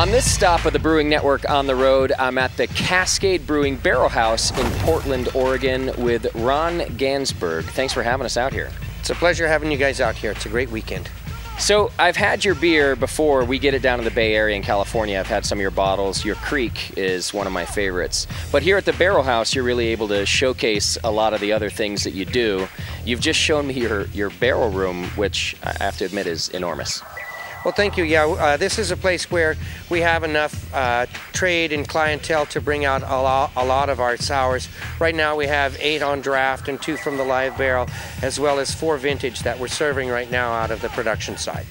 On this stop of the Brewing Network on the road, I'm at the Cascade Brewing Barrel House in Portland, Oregon with Ron Gansberg. Thanks for having us out here. It's a pleasure having you guys out here. It's a great weekend. So, I've had your beer before. We get it down in the Bay Area in California. I've had some of your bottles. Your Kriek is one of my favorites. But here at the Barrel House, you're really able to showcase a lot of the other things that you do. You've just shown me your, your barrel room, which I have to admit is enormous. Well, thank you. Yeah, uh, this is a place where we have enough uh, trade and clientele to bring out a lot, a lot of our sours. Right now, we have eight on draft and two from the live barrel, as well as four vintage that we're serving right now out of the production side.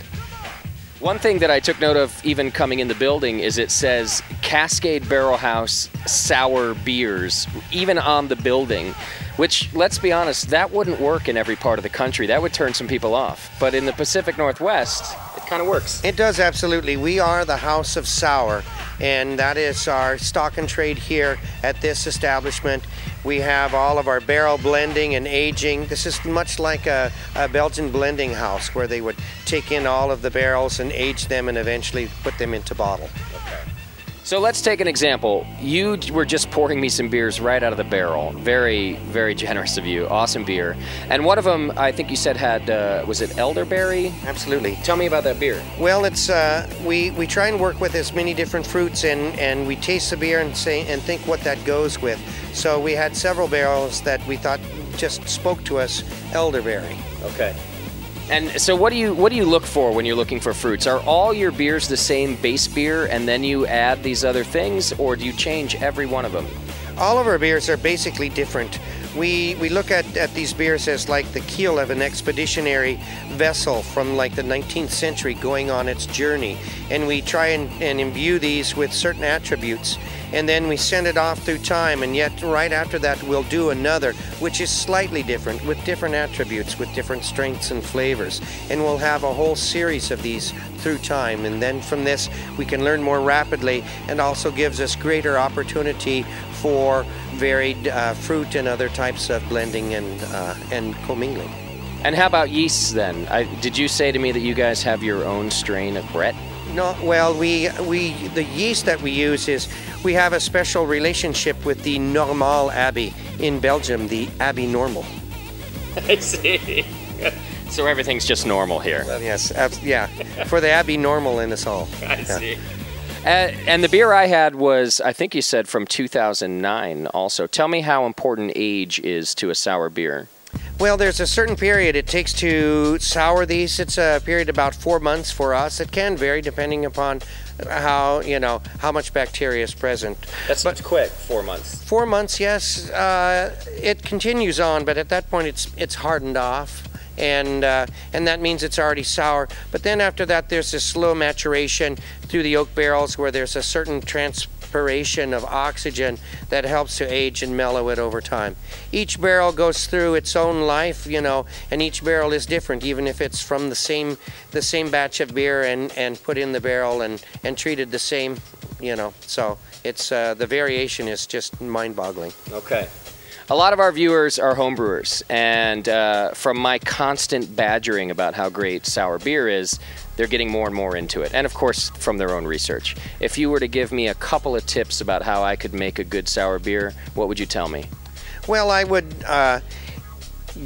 One thing that I took note of even coming in the building is it says Cascade Barrel House sour beers, even on the building, which, let's be honest, that wouldn't work in every part of the country. That would turn some people off. But in the Pacific Northwest, kind of works. It does absolutely. We are the House of Sour, and that is our stock and trade here at this establishment. We have all of our barrel blending and aging. This is much like a, a, Belgian blending house where they would take in all of the barrels and age them and eventually put them into bottle. So let's take an example. You were just pouring me some beers right out of the barrel. Very, very generous of you. Awesome beer. And one of them, I think you said had, uh, was it elderberry? Absolutely. Tell me about that beer. Well, it's uh, we we try and work with as many different fruits, and and we taste the beer and say and think what that goes with. So we had several barrels that we thought just spoke to us elderberry. Okay. And so, what do you what do you look for when you're looking for fruits? Are all your beers the same base beer, and then you add these other things, or do you change every one of them? All of our beers are basically different. We we look at, at these beers as like the keel of an expeditionary vessel from like the 19th century going on its journey, and we try and, and imbue these with certain attributes and then we send it off through time and yet right after that we'll do another which is slightly different with different attributes with different strengths and flavors and we'll have a whole series of these through time and then from this we can learn more rapidly and also gives us greater opportunity for varied uh, fruit and other types of blending and uh, and commingling. And how about yeasts then? I, did you say to me that you guys have your own strain of Brett? No, well, we we the yeast that we use is we have a special relationship with the Normal Abbey in Belgium, the Abbey Normal. I see. so everything's just normal here. Well, yes, yeah, for the Abbey Normal in us all. I yeah. see. Uh, and the beer I had was, I think you said from 2009 also. Tell me how important age is to a sour beer. Well, there's a certain period it takes to sour these. It's a period about four months for us. It can vary depending upon how you know how much bacteria is present. That's but quick. Four months. Four months, yes. Uh, it continues on, but at that point, it's it's hardened off. And, uh, and that means it's already sour. But then after that, there's a slow maturation through the oak barrels where there's a certain trans respiration of oxygen that helps to age and mellow it over time. Each barrel goes through its own life, you know, and each barrel is different, even if it's from the same the same batch of beer and, and put in the barrel and, and treated the same, you know. So it's uh, the variation is just mind-boggling. Okay. A lot of our viewers are homebrewers, and uh, from my constant badgering about how great sour beer is, they're getting more and more into it. And of course, from their own research. If you were to give me a couple of tips about how I could make a good sour beer, what would you tell me? Well, I would uh,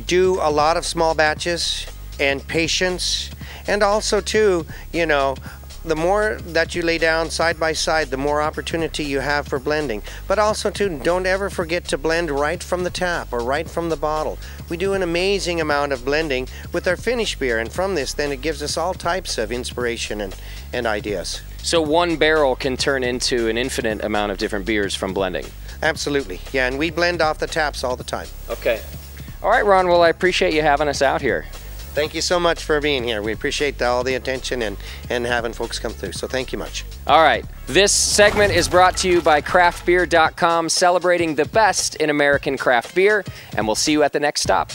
do a lot of small batches and patience. And also, too, you know, the more that you lay down side by side, the more opportunity you have for blending. But also, too, don't ever forget to blend right from the tap or right from the bottle. We do an amazing amount of blending with our finished beer, and from this, then it gives us all types of inspiration and, and ideas. So one barrel can turn into an infinite amount of different beers from blending. Absolutely, yeah, and we blend off the taps all the time. Okay. All right, Ron. Well, I appreciate you having us out here. Thank you so much for being here. We appreciate all the attention and, and having folks come through. So thank you much. All right. This segment is brought to you by craftbeer.com, celebrating the best in American craft beer. And we'll see you at the next stop.